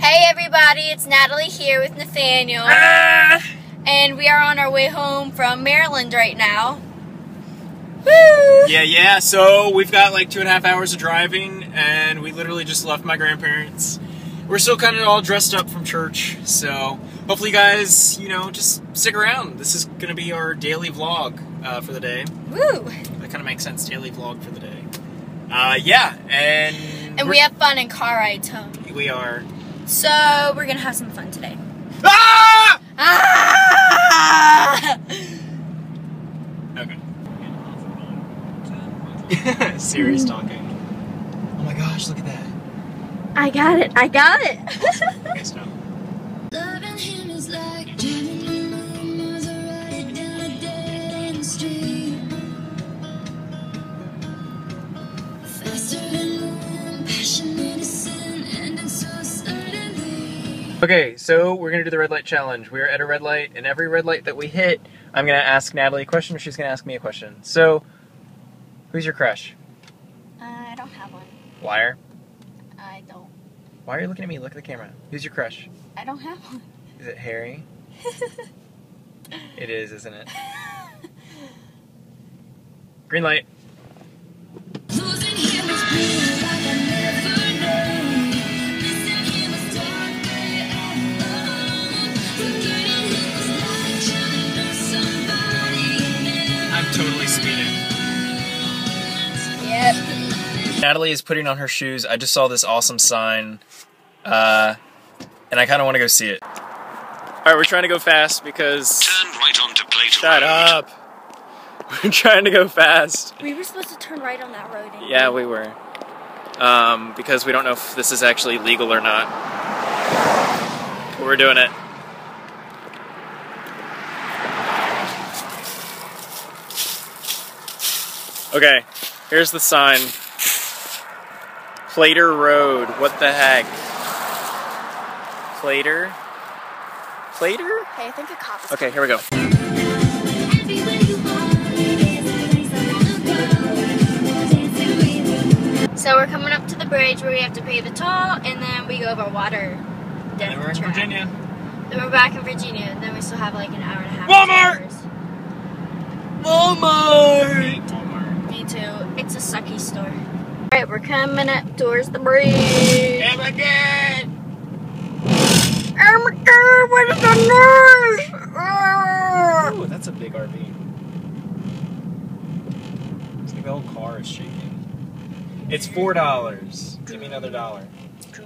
Hey everybody, it's Natalie here with Nathanael. Ah! And we are on our way home from Maryland right now. Woo! Yeah, yeah. So we've got like two and a half hours of driving, and we literally just left my grandparents. We're still kind of all dressed up from church, so hopefully, you guys, you know, just stick around. This is gonna be our daily vlog uh, for the day. Woo! That kind of makes sense. Daily vlog for the day. Uh, yeah, and And we have fun in car rides home. we are. So we're gonna have some fun today. Ah! Ah! Okay. Serious talking. Oh my gosh, look at that. I got it, I got it. Okay, stop. Okay, so we're gonna do the red light challenge. We're at a red light, and every red light that we hit, I'm gonna ask Natalie a question, or she's gonna ask me a question. So, who's your crush? Uh, I don't have one. Liar. I don't. Why are you looking at me? Look at the camera. Who's your crush? I don't have one. Is it Harry? It is, isn't it? Green light. Speeding. Yep. Natalie is putting on her shoes. I just saw this awesome sign, uh, and I kind of want to go see it. All right, we're trying to go fast because. Turn right onto Plato Shut Road. up. We're trying to go fast. We were supposed to turn right on that road. and- Yeah, we were. Um, because we don't know if this is actually legal or not. But we're doing it. Okay, here's the sign. Plater Road. What the heck? Plater? Plater? Hey, I think a cop is Okay, here we go. Everywhere you are, there's a place I wanna go. Dancing with you. So we're coming up to the bridge where we have to pay the toll, and then we go over water. And then we're in track. Virginia. Then we're back in Virginia, and then we still have like an hour and a half. Walmart! Walmart! Walmart. Me too. It's a sucky store. Alright, we're coming up towards the bridge. Oh my god! Oh my god, what is the noise? Ooh, that's a big RV. It's like the whole car is shaking. It's four dollars. Give me another dollar. Do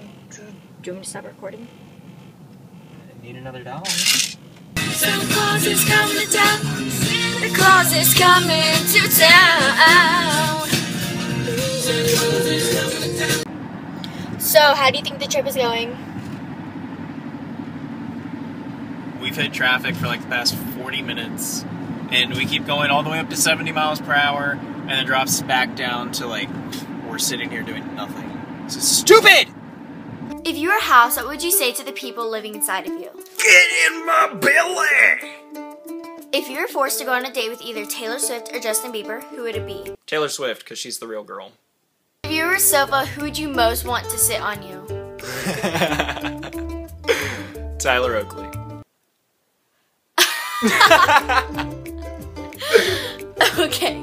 you want me to stop recording? I need another dollar. Santa Claus is coming to town. The Claus is coming to town. So, how do you think the trip is going? We've hit traffic for like the past 40 minutes, and we keep going all the way up to 70 miles per hour, and then drops back down to like we're sitting here doing nothing. This is stupid! If you were a house, what would you say to the people living inside of you? Get in my belly! If you were forced to go on a date with either Taylor Swift or Justin Bieber, who would it be? Taylor Swift, because she's the real girl. You were a sofa, who would you most want to sit on you? Tyler Oakley. Okay.